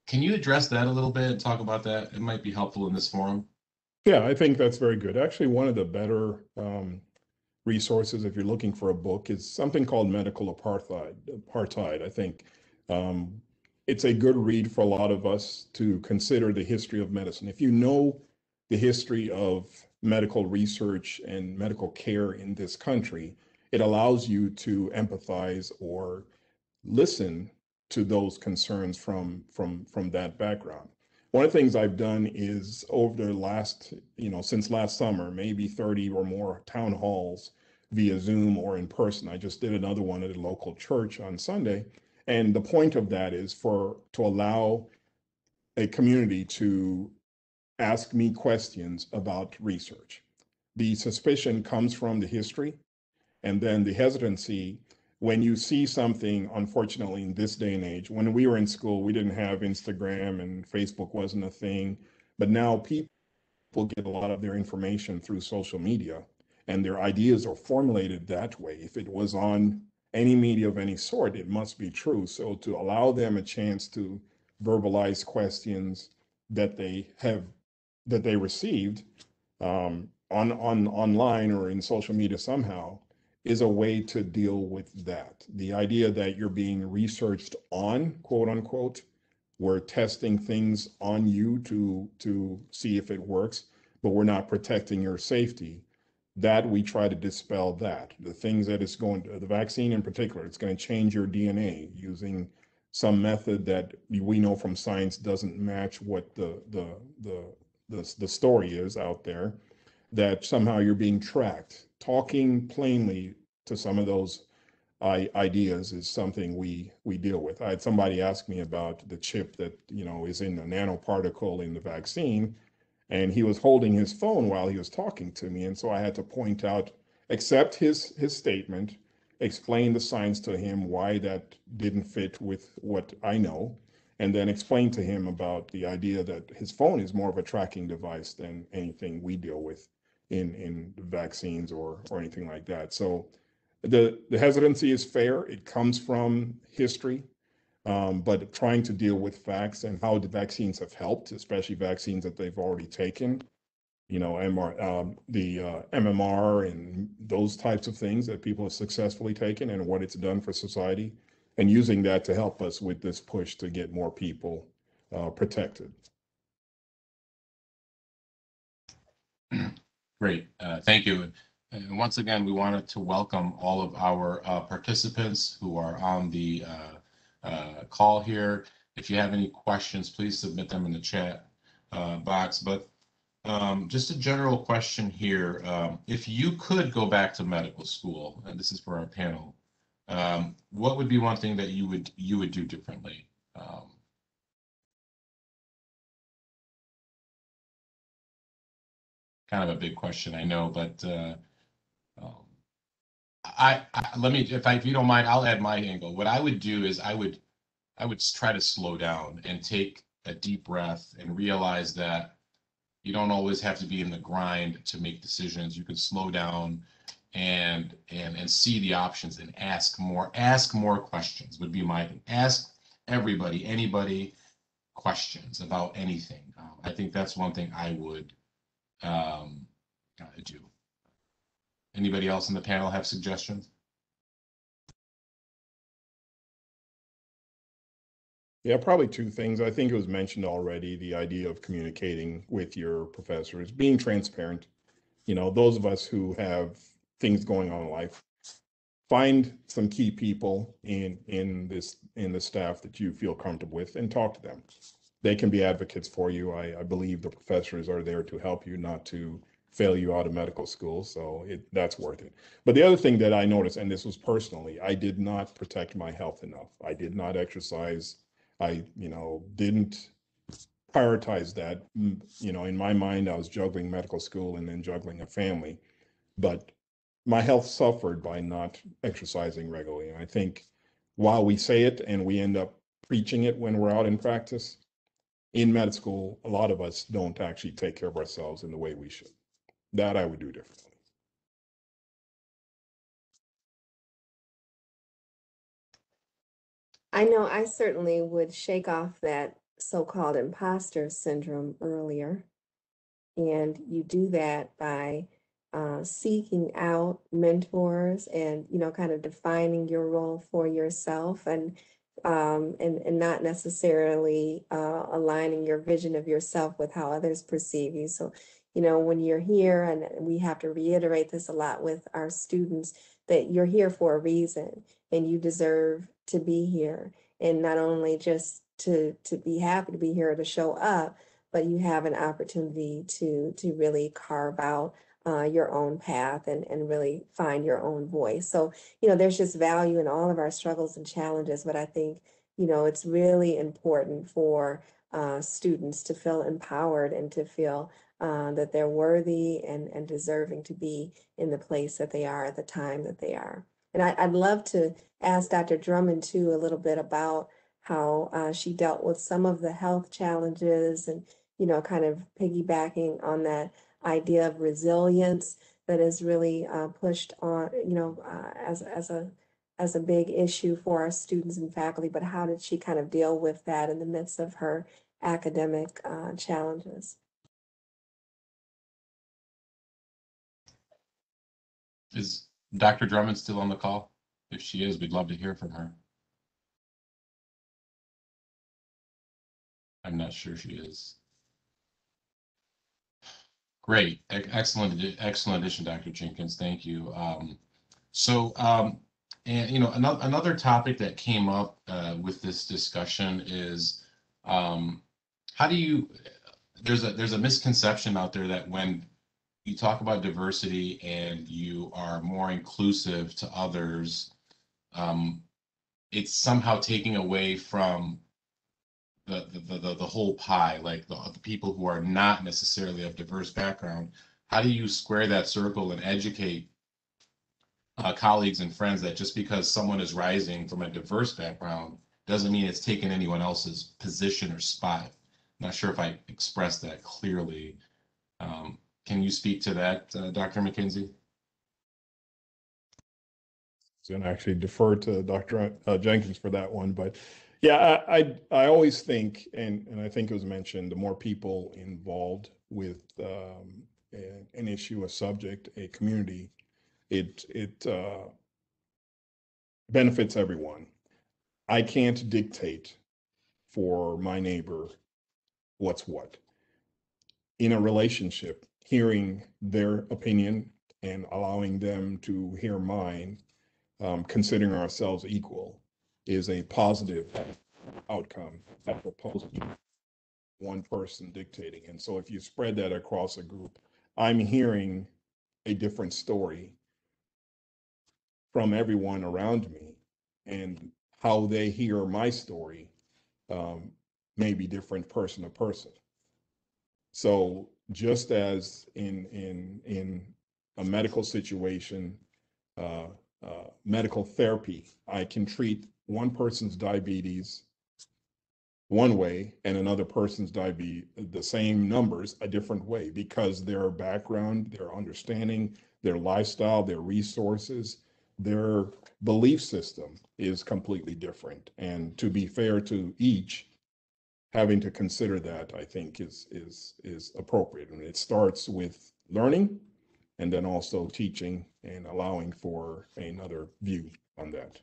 can you address that a little bit and talk about that? It might be helpful in this forum. Yeah, I think that's very good. Actually, one of the better um, resources, if you're looking for a book, is something called Medical Apartheid. Apartheid. I think um, it's a good read for a lot of us to consider the history of medicine. If you know the history of medical research and medical care in this country, it allows you to empathize or listen to those concerns from from from that background. One of the things I've done is over the last, you know, since last summer, maybe 30 or more town halls via Zoom or in person. I just did another one at a local church on Sunday. And the point of that is for to allow a community to ask me questions about research. The suspicion comes from the history And then the hesitancy when you see something, unfortunately, in this day and age, when we were in school, we didn't have Instagram and Facebook wasn't a thing. But now people get a lot of their information through social media and their ideas are formulated that way. If it was on any media of any sort, it must be true. So to allow them a chance to verbalize questions that they have that they received um, on on online or in social media somehow is a way to deal with that. The idea that you're being researched on, quote unquote, we're testing things on you to to see if it works, but we're not protecting your safety. That we try to dispel that. The things that it's going to, the vaccine in particular, it's going to change your DNA using some method that we know from science doesn't match what the the the the, the story is out there that somehow you're being tracked. Talking plainly to some of those I, ideas is something we we deal with. I had somebody ask me about the chip that you know is in the nanoparticle in the vaccine, and he was holding his phone while he was talking to me, and so I had to point out, accept his his statement, explain the science to him why that didn't fit with what I know, and then explain to him about the idea that his phone is more of a tracking device than anything we deal with in in vaccines or or anything like that. So the the hesitancy is fair. It comes from history, um, but trying to deal with facts and how the vaccines have helped, especially vaccines that they've already taken, you know, MR, um, the uh, MMR and those types of things that people have successfully taken and what it's done for society, and using that to help us with this push to get more people uh, protected. Great, uh, thank you. And once again, we wanted to welcome all of our uh, participants who are on the uh, uh, call here. If you have any questions, please submit them in the chat uh, box. But um, just a general question here. Um, if you could go back to medical school, and this is for our panel, um, what would be one thing that you would you would do differently? Kind of a big question, I know, but uh, um, I, I let me if I if you don't mind, I'll add my angle. What I would do is I would I would try to slow down and take a deep breath and realize that you don't always have to be in the grind to make decisions. You can slow down and and and see the options and ask more ask more questions would be my. Ask everybody, anybody questions about anything. Um, I think that's one thing I would um, do. Anybody else in the panel have suggestions? Yeah, probably two things. I think it was mentioned already, the idea of communicating with your professors, being transparent. You know, those of us who have things going on in life, find some key people in in this in the staff that you feel comfortable with and talk to them. They can be advocates for you. I, I believe the professors are there to help you, not to fail you out of medical school. So it, that's worth it. But the other thing that I noticed, and this was personally, I did not protect my health enough. I did not exercise. I, you know, didn't prioritize that. Mm, you know, in my mind, I was juggling medical school and then juggling a family. But my health suffered by not exercising regularly. And I think while we say it and we end up preaching it when we're out in practice, in med school, a lot of us don't actually take care of ourselves in the way we should. That I would do differently. I know I certainly would shake off that so-called imposter syndrome earlier. And you do that by uh, seeking out mentors and, you know, kind of defining your role for yourself and um, and, and not necessarily uh, aligning your vision of yourself with how others perceive you. So you know, when you're here, and we have to reiterate this a lot with our students, that you're here for a reason and you deserve to be here. And not only just to to be happy to be here to show up, but you have an opportunity to to really carve out uh, your own path and, and really find your own voice. So, you know, there's just value in all of our struggles and challenges, but I think, you know, it's really important for uh, students to feel empowered and to feel uh, that they're worthy and, and deserving to be in the place that they are at the time that they are. And I, I'd love to ask Dr. Drummond too a little bit about how uh, she dealt with some of the health challenges and, you know, kind of piggybacking on that idea of resilience that is really uh, pushed on, you know, uh, as, as a as a big issue for our students and faculty, but how did she kind of deal with that in the midst of her academic uh, challenges? Is Dr. Drummond still on the call? If she is, we'd love to hear from her. I'm not sure she is. Great, excellent, excellent addition, Dr. Jenkins. Thank you. Um, so, um, and you know, another another topic that came up uh, with this discussion is um, how do you? There's a there's a misconception out there that when you talk about diversity and you are more inclusive to others, um, it's somehow taking away from the, the, the, the whole pie, like the, the people who are not necessarily of diverse background. How do you square that circle and educate uh, colleagues and friends that just because someone is rising from a diverse background doesn't mean it's taking anyone else's position or spot? Not sure if I expressed that clearly. Um, can you speak to that, uh, Dr. McKenzie? I'm going to actually defer to Dr. uh, Jenkins for that one, but yeah, I, I, I always think, and, and I think it was mentioned, the more people involved with um, a- an issue, a subject, a community, it, it uh, benefits everyone. I can't dictate for my neighbor what's what. In a relationship, hearing their opinion and allowing them to hear mine, um, considering ourselves equal, is a positive outcome as opposed one person dictating. And so if you spread that across a group, I'm hearing a different story from everyone around me and how they hear my story um, may be different person to person. So just as in in in a medical situation, uh, uh, medical therapy, I can treat one person's diabetes one way and another person's diabetes, the same numbers a different way because their background, their understanding, their lifestyle, their resources, their belief system is completely different. And to be fair to each, having to consider that, I think is is is appropriate. And it starts with learning and then also teaching and allowing for another view on that.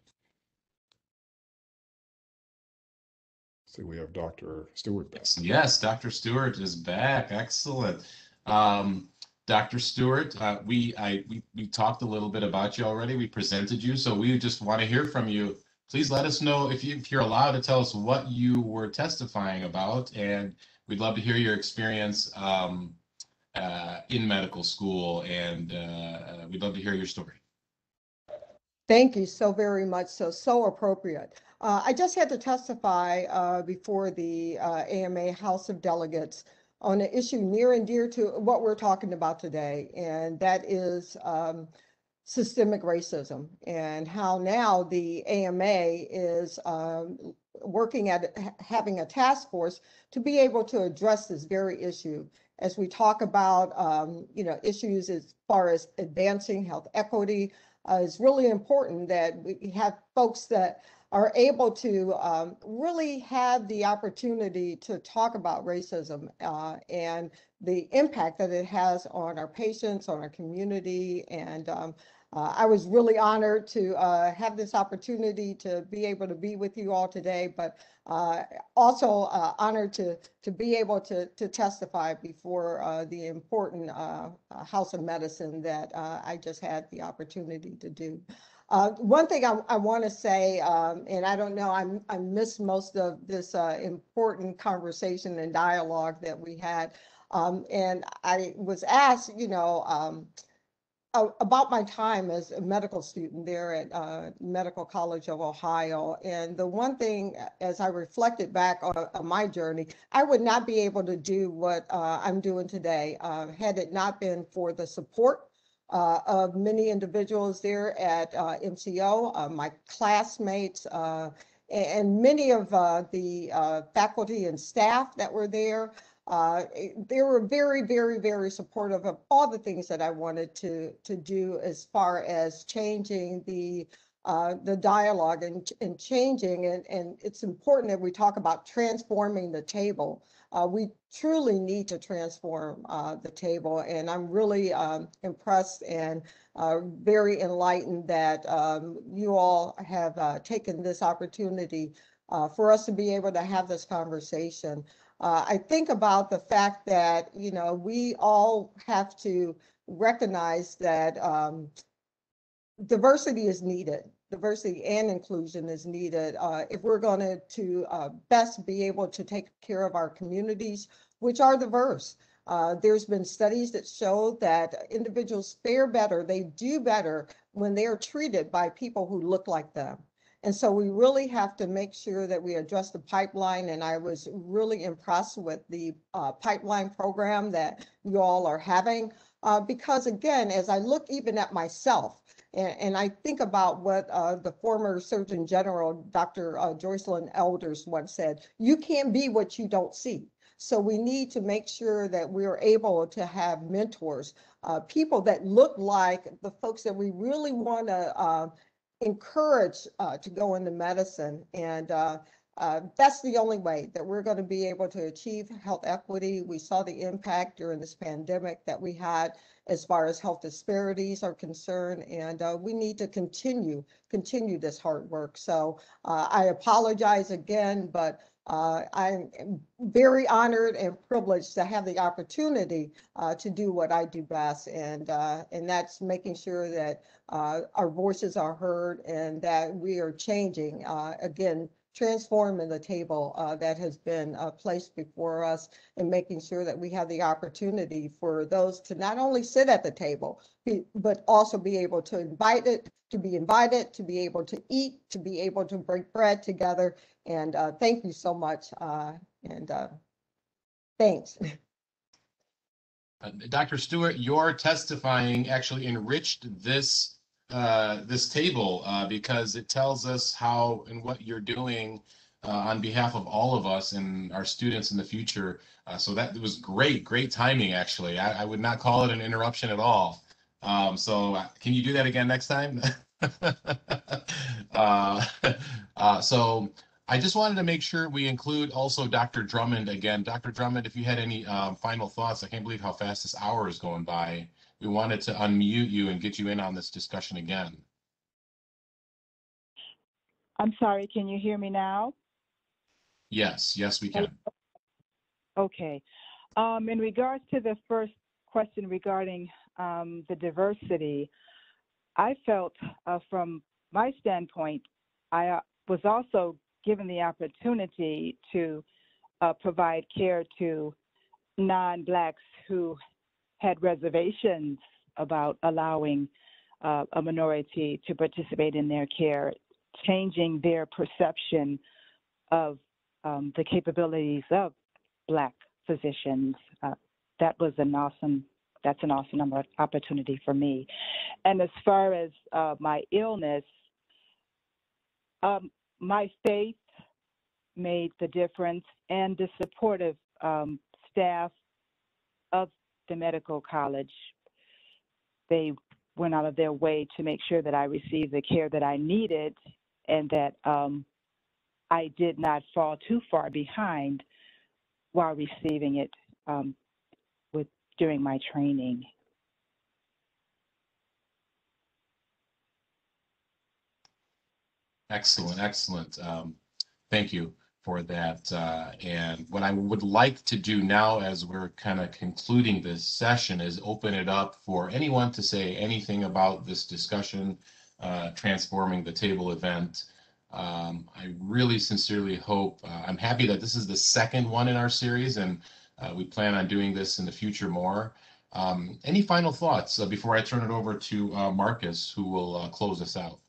See, we have Dr. Stewart back. Yes, Dr. Stewart is back. Excellent. Um, Dr. Stewart, uh, we, I, we, we talked a little bit about you already. We presented you, so we just want to hear from you. Please let us know if you, if you're allowed to tell us what you were testifying about, and we'd love to hear your experience, um, uh, in medical school, and, uh, uh, we'd love to hear your story. Thank you so very much. So, so appropriate. Uh, I just had to testify uh, before the uh, AMA House of Delegates on an issue near and dear to what we're talking about today, and that is um, systemic racism and how now the AMA is um, working at having a task force to be able to address this very issue. As we talk about um, you know issues as far as advancing health equity uh, it's really important that we have folks that are able to um, really have the opportunity to talk about racism uh, and the impact that it has on our patients, on our community. And um, uh, I was really honored to uh, have this opportunity to be able to be with you all today, but uh, also uh, honored to, to be able to, to testify before uh, the important House of Medicine that I just had the opportunity to do. Uh, one thing I, I want to say, um, and I don't know, I, I missed most of this uh, important conversation and dialogue that we had. Um, and I was asked, you know, um, about my time as a medical student there at uh, Medical College of Ohio. And the one thing, as I reflected back on, on my journey, I would not be able to do what uh, I'm doing today uh, had it not been for the support uh, of many individuals there at uh, MCO, uh, my classmates, uh, and many of uh, the uh, faculty and staff that were there. Eh, they were very, very, very supportive of all the things that I wanted to to do as far as changing the uh, the dialogue and and changing and and it's important that we talk about transforming the table. Uh, we truly need to transform uh, the table, and I'm really um, impressed and uh, very enlightened that um, you all have uh, taken this opportunity uh, for us to be able to have this conversation. I think about the fact that, you know, we all have to recognize that um, diversity is needed. Diversity and inclusion is needed uh, if we're going to, to uh, best be able to take care of our communities, which are diverse. Uh, there's been studies that show that individuals fare better, they do better when they are treated by people who look like them. And so we really have to make sure that we address the pipeline. And I was really impressed with the uh, pipeline program that you all are having. Uh, because again, as I look even at myself, and, and I think about what uh, the former Surgeon General, Dr. Uh, Joycelyn Elders once said, you can't be what you don't see. So we need to make sure that we're able to have mentors, uh, people that look like the folks that we really want to uh, encourage uh, to go into medicine. And uh, that's the only way that we're going to be able to achieve health equity. We saw the impact during this pandemic that we had as far as health disparities are concerned, and uh, we need to continue continue this hard work. So uh, I apologize again, but uh, I'm very honored and privileged to have the opportunity uh, to do what I do best, and uh, and that's making sure that our voices are heard and that we are changing uh, transforming the table uh, that has been uh, placed before us and making sure that we have the opportunity for those to not only sit at the table, be- but also be able to invite it, to be invited, to be able to eat, to be able to break bread together. And uh, thank you so much. uh, And uh, thanks. Uh, Dr. Stewart, your testifying actually enriched this uh, this table uh, because it tells us how and what you're doing uh, on behalf of all of us and our students in the future. Uh, so that was great, great timing. Actually, I, I would not call it an interruption at all. Um, so uh, can you do that again next time? uh, so I just wanted to make sure we include also Dr. Drummond again. Dr. Drummond, if you had any um, final thoughts, I can't believe how fast this hour is going by. We wanted to unmute you and get you in on this discussion again. I'm sorry, can you hear me now? Yes, yes, we can. Okay. Um, in regards to the first question regarding um, the diversity, I felt uh, from my standpoint, I uh, was also given the opportunity to uh, provide care to non-blacks who had reservations about allowing uh, a minority to participate in their care, changing their perception of um, the capabilities of black physicians. Uh, that was an awesome. That's an awesome opportunity for me. And as far as uh, my illness, um, my faith made the difference, and the supportive um, staff of the medical college. They went out of their way to make sure that I received the care that I needed, and that um, I did not fall too far behind while receiving it um, with during my training. Excellent, excellent. Um, thank you for that. Uh, and what I would like to do now, as we're kind of concluding this session, is open it up for anyone to say anything about this discussion, uh, transforming the table event. Um, I really sincerely hope, uh, I'm happy that this is the second one in our series, and uh, we plan on doing this in the future more. Um, any final thoughts uh, before I turn it over to uh, Marcus, who will close us out?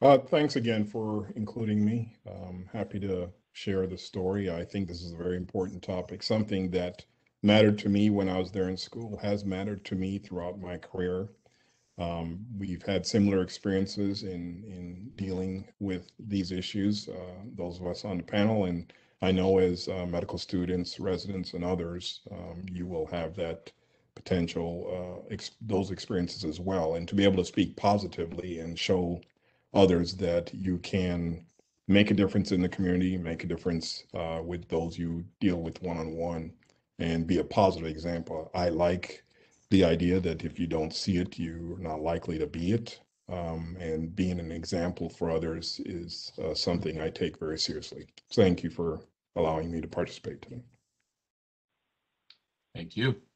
Uh, thanks again for including me. Um, happy to share the story. I think this is a very important topic, something that mattered to me when I was there in school, has mattered to me throughout my career. Um, we've had similar experiences in in dealing with these issues, uh, those of us on the panel, and I know as uh, medical students, residents, and others, um, you will have that potential, uh, ex- those experiences as well, and to be able to speak positively and show others that you can make a difference in the community, make a difference uh, with those you deal with one on one, and be a positive example. I like the idea that if you don't see it, you're not likely to be it. Um, and being an example for others is uh, something I take very seriously. Thank you for allowing me to participate today. Thank you.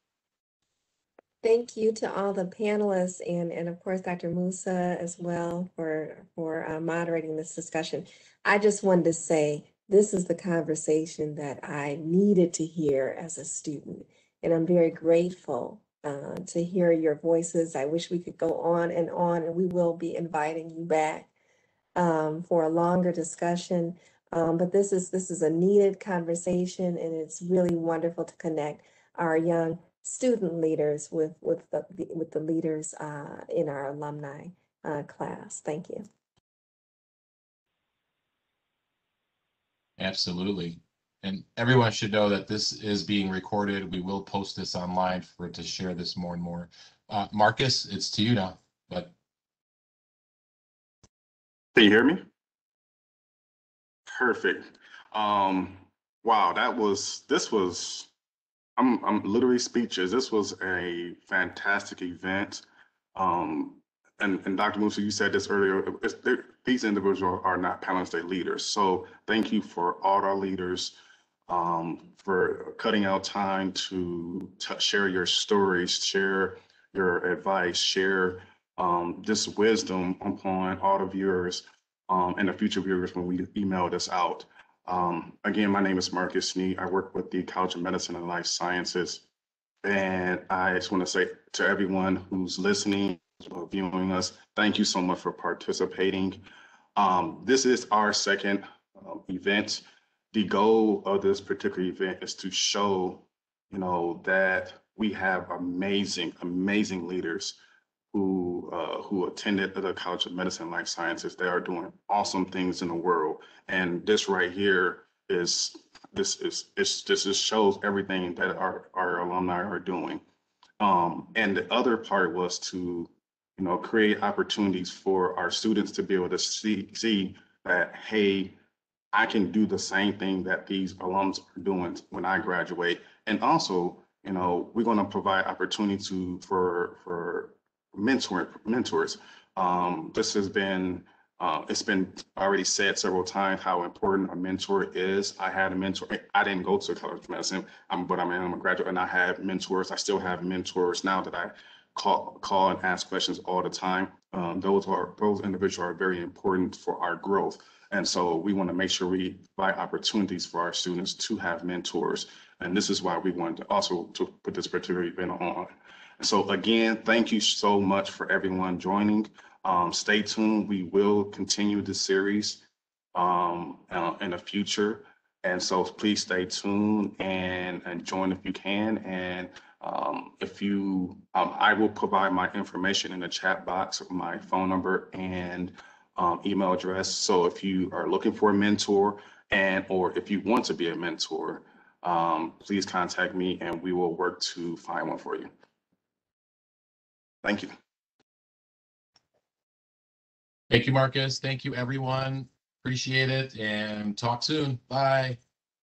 Thank you to all the panelists and, and of course, Dr. Moussa as well for, for uh, moderating this discussion. I just wanted to say, this is the conversation that I needed to hear as a student. And I'm very grateful uh, to hear your voices. I wish we could go on and on, and we will be inviting you back um, for a longer discussion. Um, but this is this is a needed conversation, and it's really wonderful to connect our young student leaders with with the with the leaders uh, in our alumni uh, class. Thank you. Absolutely. And everyone should know that this is being recorded. We will post this online for to share this more and more. Uh, Marcus, it's to you now. But Can you hear me? Perfect. Um, wow, that was this was I'm I'm literally speechless. This was a fantastic event. Um, and, and Dr. Moussa, you said this earlier. These individuals are not panelists, they're leaders. So thank you for all our leaders um, for cutting out time to share your stories, share your advice, share um, this wisdom upon all the viewers um, and the future viewers when we email this out. Um, again, my name is Marcus Snee. I work with the College of Medicine and Life Sciences. And I just want to say to everyone who's listening, or viewing us, thank you so much for participating. Um, this is our second um, event. The goal of this particular event is to show, you know, that we have amazing, amazing leaders who uh, who attended the College of Medicine Life Sciences. They are doing awesome things in the world, and this right here is this is it's, this just shows everything that our our alumni are doing. Um, and the other part was to you know create opportunities for our students to be able to see see that hey I can do the same thing that these alums are doing when I graduate. And also, you know, we're going to provide opportunity to for for mentor mentors. Um, this has been uh, it's been already said several times how important a mentor is. I had a mentor. I didn't go to college of medicine, but I mean, I'm a graduate and I have mentors. I still have mentors now that I call call and ask questions all the time. Um, those are those individuals are very important for our growth. And so we want to make sure we provide opportunities for our students to have mentors. And this is why we wanted to also to put this particular event on. So again, thank you so much for everyone joining. Um, stay tuned. We will continue the series um, uh, in the future. And so please stay tuned and, and join if you can. And um, if you, um, I will provide my information in the chat box, my phone number and um, email address. So if you are looking for a mentor and or if you want to be a mentor, um, please contact me and we will work to find one for you. Thank you. thank you, Marcus. Thank you, everyone. Appreciate it and talk soon. Bye.